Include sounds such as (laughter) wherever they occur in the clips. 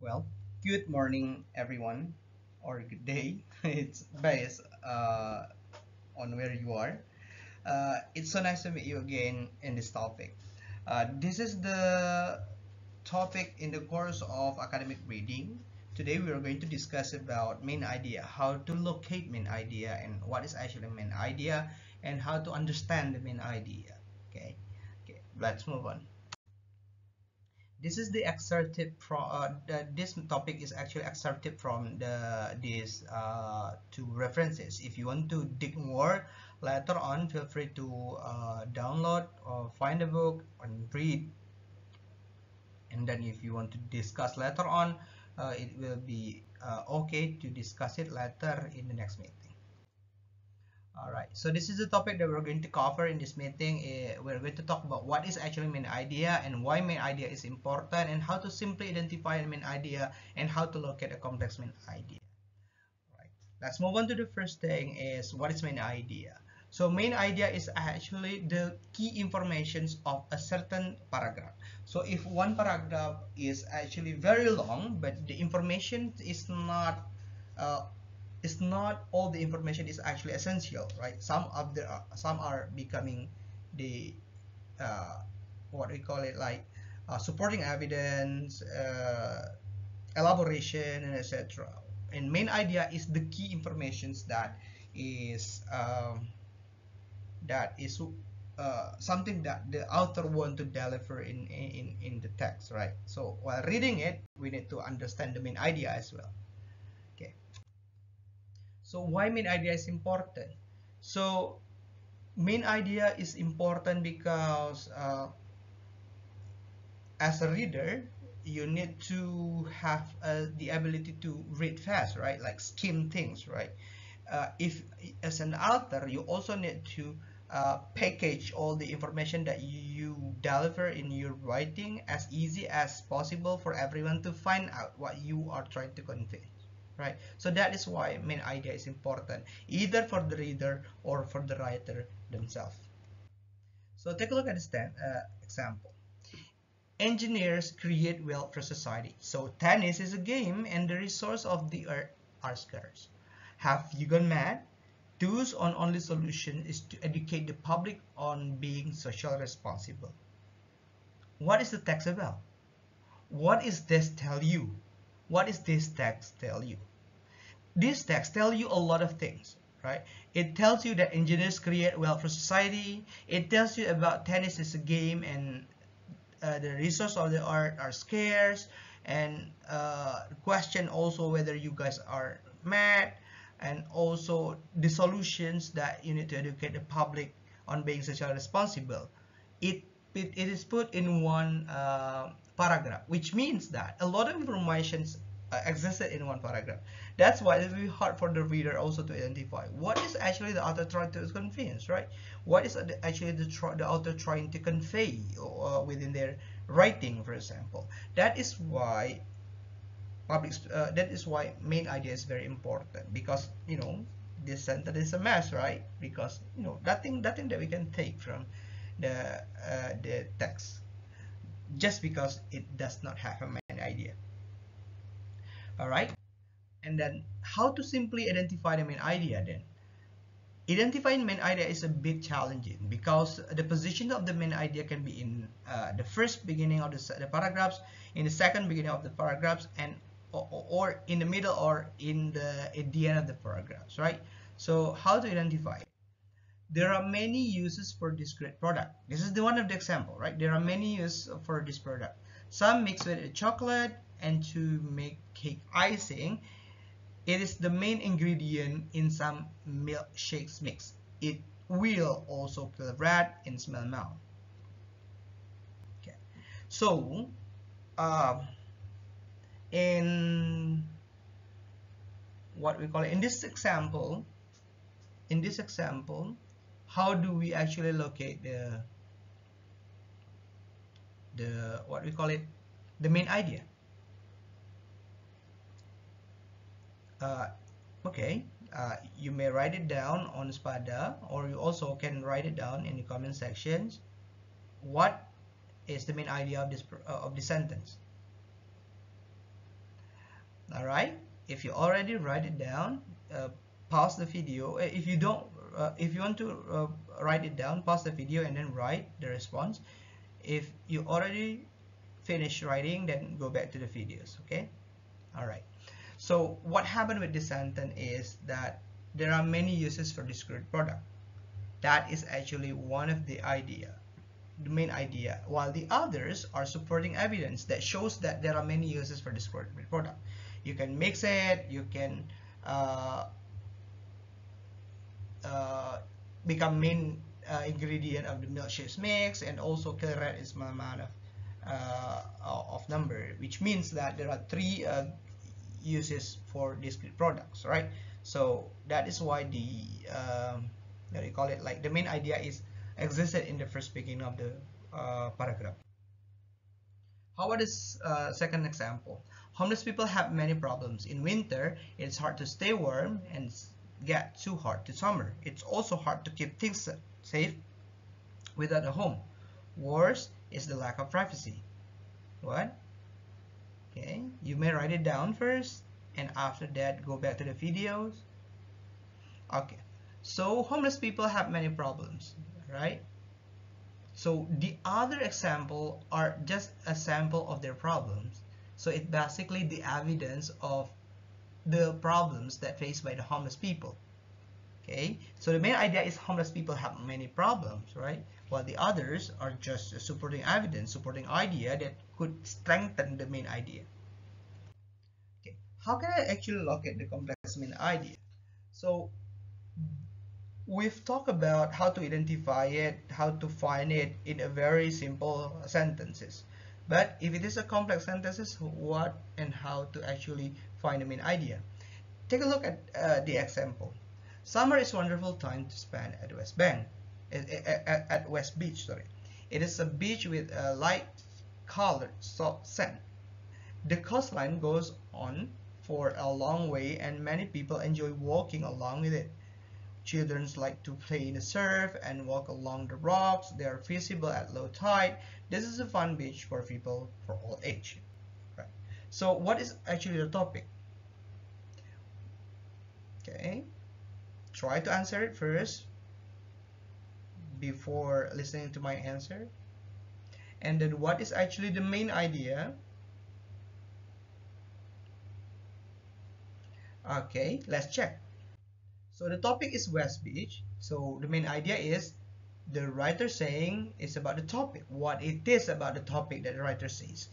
Well, good morning, everyone, or good day. (laughs) it's based uh, on where you are. Uh, it's so nice to meet you again in this topic. Uh, this is the topic in the course of academic reading. Today we are going to discuss about main idea, how to locate main idea and what is actually main idea and how to understand the main idea. Okay, okay, let's move on this is the excerpted from uh, this topic is actually excerpted from the these uh, two references. If you want to dig more later on feel free to uh, download or find a book and read. And then if you want to discuss later on uh, it will be uh, okay to discuss it later in the next meeting all right so this is the topic that we're going to cover in this meeting uh, we're going to talk about what is actually main idea and why main idea is important and how to simply identify a main idea and how to locate a complex main idea. All right let's move on to the first thing is what is main idea? So main idea is actually the key informations of a certain paragraph. So if one paragraph is actually very long but the information is not uh, it's not all the information is actually essential right? Some of the uh, some are becoming the uh, what we call it like uh, supporting evidence uh, elaboration and etc and main idea is the key informations that is um, that is uh, something that the author want to deliver in, in in the text right? So while reading it we need to understand the main idea as well so why main idea is important? So main idea is important because uh, as a reader, you need to have uh, the ability to read fast, right? Like skim things, right? Uh, if as an author, you also need to uh, package all the information that you deliver in your writing as easy as possible for everyone to find out what you are trying to convey right so that is why main idea is important either for the reader or for the writer themselves so take a look at this uh, example engineers create wealth for society so tennis is a game and the resource of the earth are scarce have you gone mad Two's on only solution is to educate the public on being social responsible. What is the text about? What is this tell you? What is this text tell you? This text tell you a lot of things, right? It tells you that engineers create wealth for society. It tells you about tennis as a game and uh, the resources of the art are scarce and uh, question also whether you guys are mad and also the solutions that you need to educate the public on being socially responsible. It, it, it is put in one uh, paragraph, which means that a lot of information existed in one paragraph. That's why it will be hard for the reader also to identify what is actually the author trying to convey, right? What is actually the, the author trying to convey uh, within their writing, for example. That is why public uh, that is why main idea is very important because you know this sentence is a mess, right? Because you know nothing nothing that we can take from the uh, the text just because it does not have a main idea all right and then how to simply identify the main idea then? Identifying main idea is a bit challenging because the position of the main idea can be in uh, the first beginning of the, the, paragraphs in the second beginning of the paragraphs and or, or in the middle or in the at the end of the paragraphs right? So how to identify? There are many uses for this great product. This is the one of the example right? There are many uses for this product. Some mix with chocolate and to make cake icing it is the main ingredient in some milkshakes mix. It will also feel rat and smell mild okay. So uh, in what we call it in this example in this example how do we actually locate the the what we call it the main idea uh, okay. Uh, you may write it down on Spada or you also can write it down in the comment sections. What is the main idea of this uh, of the sentence? All right. If you already write it down uh, pause the video. Uh, if you don't uh, if you want to uh, write it down pause the video and then write the response. If you already finished writing then go back to the videos okay? All right so what happened with this sentence is that there are many uses for discrete product. That is actually one of the idea the main idea while the others are supporting evidence that shows that there are many uses for discrete product. You can mix it you can uh, uh, become main uh, ingredient of the milkshake mix and also carrot is small amount of uh, of number which means that there are three uh, uses for discrete products right? So that is why the um, what do you call it? Like the main idea is existed in the first beginning of the uh, paragraph. How about this uh, second example? Homeless people have many problems. In winter it's hard to stay warm and get too hot. To summer it's also hard to keep things safe without a home. Worse is the lack of privacy. What okay you may write it down first and after that go back to the videos. Okay so homeless people have many problems right? So the other example are just a sample of their problems. So it's basically the evidence of the problems that faced by the homeless people okay? So the main idea is homeless people have many problems right? While the others are just supporting evidence supporting idea that could strengthen the main idea. Okay how can i actually locate the complex main idea? So we've talked about how to identify it how to find it in a very simple sentences. But if it is a complex sentences what and how to actually find the main idea? Take a look at uh, the example Summer is a wonderful time to spend at West Bank, at, West Beach, sorry. It is a beach with a light colored salt sand. The coastline goes on for a long way and many people enjoy walking along with it. Children like to play in the surf and walk along the rocks. They are visible at low tide. This is a fun beach for people for all age. Right. So what is actually the topic? Okay try to answer it first before listening to my answer. And then what is actually the main idea? Okay let's check. So the topic is West Beach. So the main idea is the writer saying is about the topic. What it is about the topic that the writer says.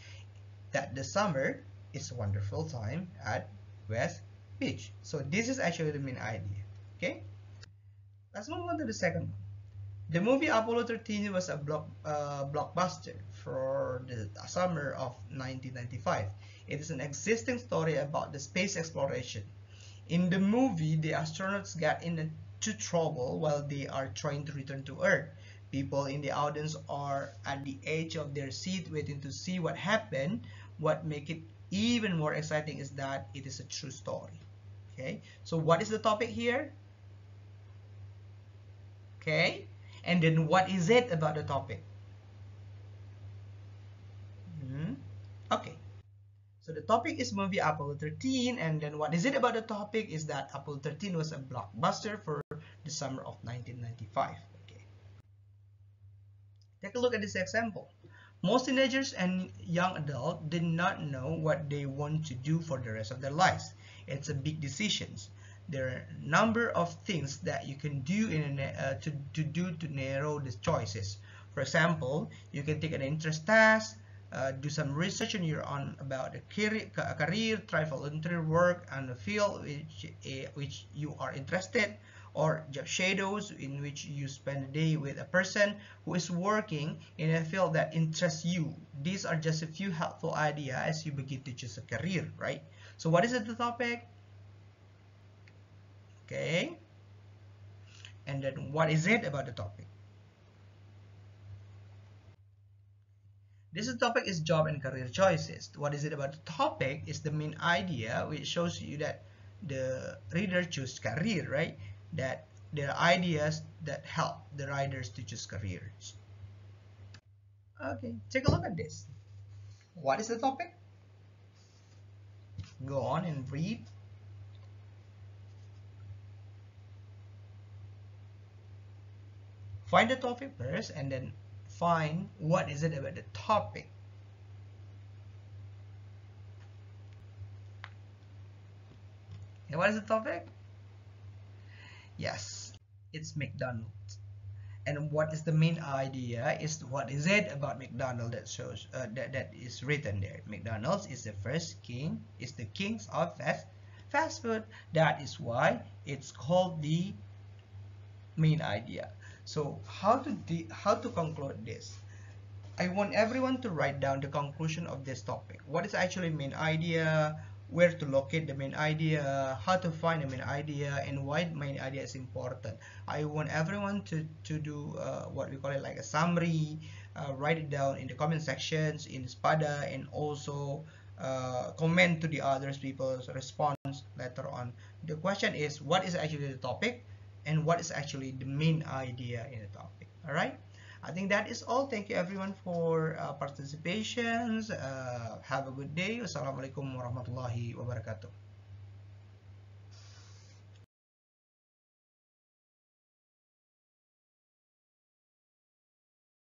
That the summer is a wonderful time at West Beach. So this is actually the main idea Okay, let's move on to the second one. The movie Apollo 13 was a block, uh, blockbuster for the summer of 1995. It is an existing story about the space exploration. In the movie, the astronauts get into trouble while they are trying to return to Earth. People in the audience are at the edge of their seat waiting to see what happened. What makes it even more exciting is that it is a true story. Okay, so what is the topic here? Okay? And then what is it about the topic? Hmm? okay. So the topic is movie Apollo 13 and then what is it about the topic is that Apollo 13 was a blockbuster for the summer of 1995 okay. Take a look at this example. Most teenagers and young adults did not know what they want to do for the rest of their lives. It's a big decision there are a number of things that you can do in uh, to, to do to narrow the choices. For example you can take an interest test uh, do some research on your own about a career, career try volunteer work on the field which uh, which you are interested or job shadows in which you spend a day with a person who is working in a field that interests you. These are just a few helpful ideas as you begin to choose a career right? So what is the topic okay. And then what is it about the topic? This topic is job and career choices. What is it about the topic is the main idea which shows you that the reader choose career right? That there are ideas that help the writers to choose careers. Okay take a look at this. What is the topic? Go on and read find the topic first and then find what is it about the topic. And what is the topic? Yes it's McDonald's. And what is the main idea is what is it about McDonald's that shows uh, that, that is written there? McDonald's is the first king is the kings of fast fast food. That is why it's called the main idea so how to how to conclude this? I want everyone to write down the conclusion of this topic. What is actually main idea? Where to locate the main idea, how to find the main idea, and why main idea is important. I want everyone to, to do uh, what we call it like a summary, uh, write it down in the comment sections, in Spada, and also uh, comment to the others people's response later on. The question is, what is actually the topic, and what is actually the main idea in the topic, alright? I think that is all. Thank you everyone for uh, participations. Uh, have a good day. Wassalamualaikum warahmatullahi wabarakatuh.